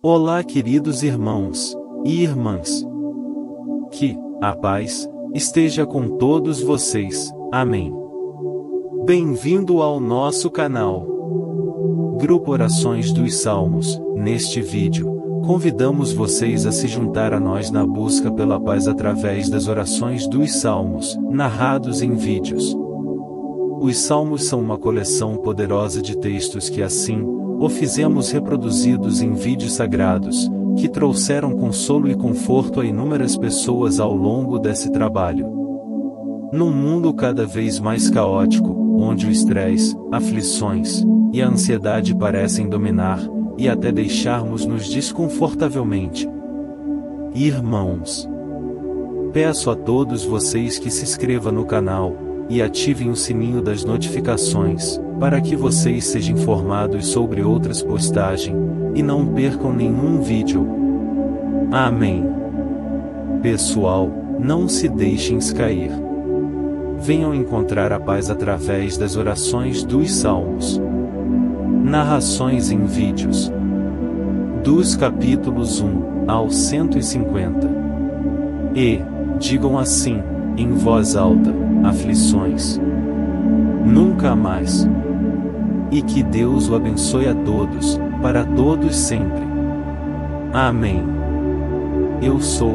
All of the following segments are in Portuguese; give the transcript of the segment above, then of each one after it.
Olá, queridos irmãos e irmãs. Que a paz esteja com todos vocês. Amém. Bem-vindo ao nosso canal. Grupo Orações dos Salmos. Neste vídeo, convidamos vocês a se juntar a nós na busca pela paz através das orações dos salmos, narrados em vídeos. Os salmos são uma coleção poderosa de textos que assim, o fizemos reproduzidos em vídeos sagrados, que trouxeram consolo e conforto a inúmeras pessoas ao longo desse trabalho. Num mundo cada vez mais caótico, onde o estresse, aflições e a ansiedade parecem dominar, e até deixarmos-nos desconfortavelmente. Irmãos, peço a todos vocês que se inscrevam no canal e ativem o sininho das notificações, para que vocês sejam informados sobre outras postagens e não percam nenhum vídeo. Amém. Pessoal, não se deixem cair. Venham encontrar a paz através das orações dos salmos. Narrações em vídeos. Dos capítulos 1 ao 150. E, digam assim, em voz alta, aflições. Nunca mais. E que Deus o abençoe a todos, para todos sempre. Amém. Eu sou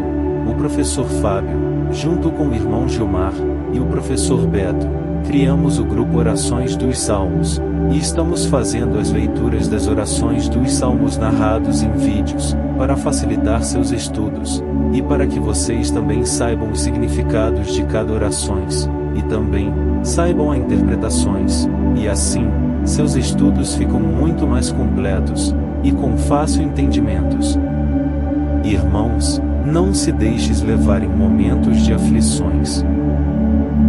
o professor Fábio, junto com o irmão Gilmar e o professor Beto, criamos o grupo Orações dos Salmos, e estamos fazendo as leituras das orações dos salmos narrados em vídeos, para facilitar seus estudos, e para que vocês também saibam os significados de cada orações, e também saibam as interpretações, e assim, seus estudos ficam muito mais completos e com fácil entendimentos. Irmãos, não se deixes levar em momentos de aflições.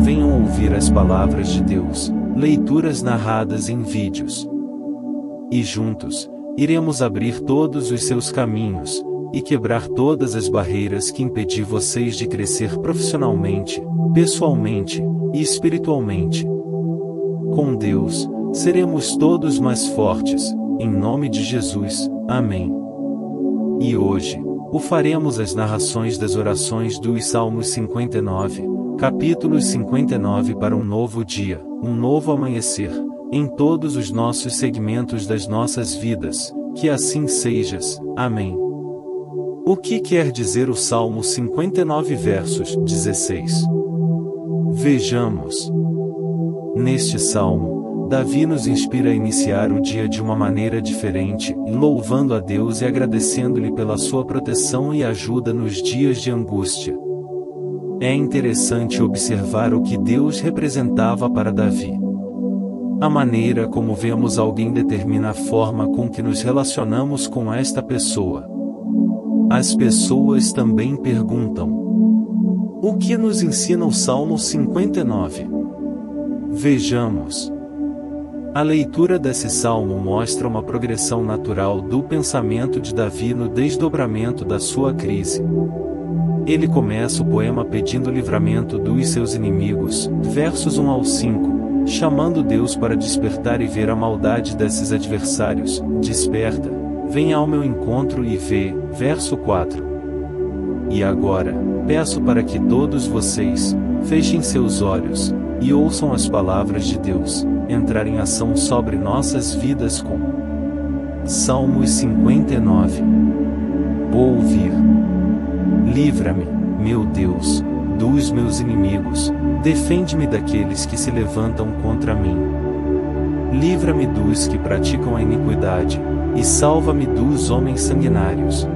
Venham ouvir as palavras de Deus, leituras narradas em vídeos. E juntos, iremos abrir todos os seus caminhos e quebrar todas as barreiras que impedir vocês de crescer profissionalmente, pessoalmente e espiritualmente. Com Deus, seremos todos mais fortes, em nome de Jesus. Amém. E hoje, o faremos as narrações das orações dos Salmos 59, capítulos 59 para um novo dia, um novo amanhecer, em todos os nossos segmentos das nossas vidas, que assim sejas. Amém. O que quer dizer o Salmo 59 versos 16? Vejamos. Neste salmo, Davi nos inspira a iniciar o dia de uma maneira diferente, louvando a Deus e agradecendo-lhe pela sua proteção e ajuda nos dias de angústia. É interessante observar o que Deus representava para Davi. A maneira como vemos alguém determina a forma com que nos relacionamos com esta pessoa. As pessoas também perguntam: o que nos ensina o Salmo 59? Vejamos. A leitura desse salmo mostra uma progressão natural do pensamento de Davi no desdobramento da sua crise. Ele começa o poema pedindo livramento dos seus inimigos, versos 1 ao 5, chamando Deus para despertar e ver a maldade desses adversários. Desperta, vem ao meu encontro e vê, verso 4. E agora, Peço para que todos vocês fechem seus olhos e ouçam as palavras de Deus entrar em ação sobre nossas vidas com Salmos 59. Vou ouvir. Livra-me, meu Deus, dos meus inimigos, defende-me daqueles que se levantam contra mim. Livra-me dos que praticam a iniquidade, e salva-me dos homens sanguinários.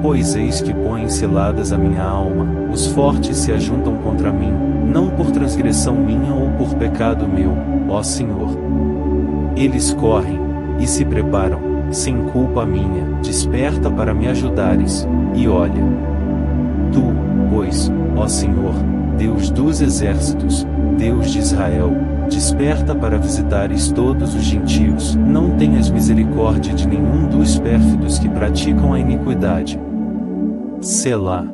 Pois eis que põem ciladas a minha alma, os fortes se ajuntam contra mim, não por transgressão minha ou por pecado meu, ó Senhor. Eles correm, e se preparam, sem culpa minha, desperta para me ajudares, e olha. Pois, ó Senhor, Deus dos exércitos, Deus de Israel, desperta para visitares todos os gentios, não tenhas misericórdia de nenhum dos pérfidos que praticam a iniquidade. Selá.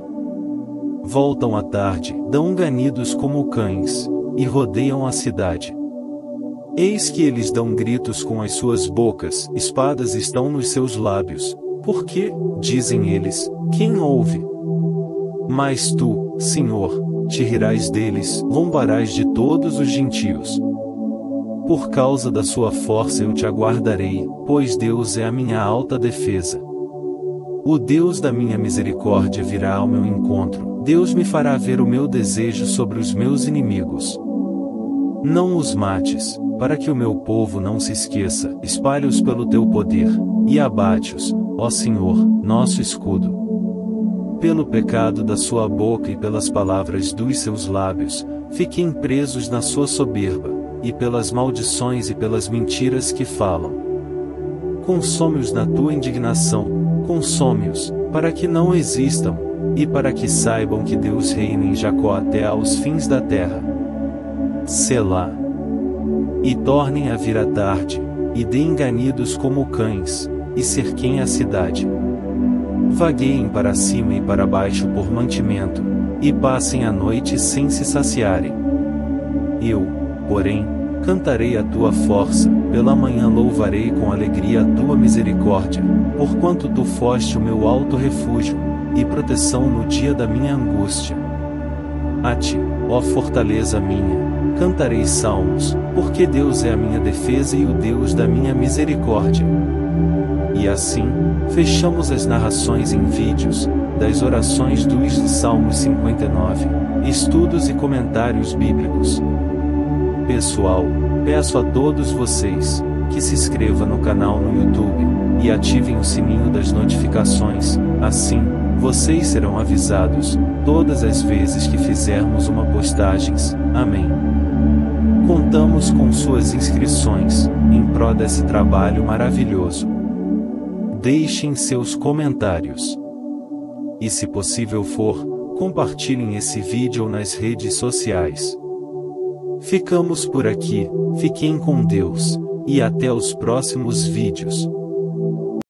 Voltam à tarde, dão ganidos como cães, e rodeiam a cidade. Eis que eles dão gritos com as suas bocas, espadas estão nos seus lábios, Porque, dizem eles, quem ouve? Mas tu, Senhor, te rirás deles, lombarás de todos os gentios. Por causa da sua força eu te aguardarei, pois Deus é a minha alta defesa. O Deus da minha misericórdia virá ao meu encontro, Deus me fará ver o meu desejo sobre os meus inimigos. Não os mates, para que o meu povo não se esqueça, espalhe-os pelo teu poder, e abate-os, ó Senhor, nosso escudo. Pelo pecado da sua boca e pelas palavras dos seus lábios, fiquem presos na sua soberba, e pelas maldições e pelas mentiras que falam. Consome-os na tua indignação, consome-os, para que não existam, e para que saibam que Deus reina em Jacó até aos fins da terra. Selá. E tornem a vir a tarde, e deem ganidos como cães, e cerquem a cidade. Vagueiem para cima e para baixo por mantimento, e passem a noite sem se saciarem. Eu, porém, cantarei a tua força, pela manhã louvarei com alegria a tua misericórdia, porquanto tu foste o meu alto refúgio, e proteção no dia da minha angústia. A ti, ó fortaleza minha, cantarei salmos, porque Deus é a minha defesa e o Deus da minha misericórdia. E assim, fechamos as narrações em vídeos, das orações dos Salmos 59, estudos e comentários bíblicos. Pessoal, peço a todos vocês, que se inscrevam no canal no YouTube, e ativem o sininho das notificações, assim, vocês serão avisados, todas as vezes que fizermos uma postagens. Amém. Contamos com suas inscrições, em prol desse trabalho maravilhoso. Deixem seus comentários. E se possível for, compartilhem esse vídeo nas redes sociais. Ficamos por aqui, fiquem com Deus, e até os próximos vídeos.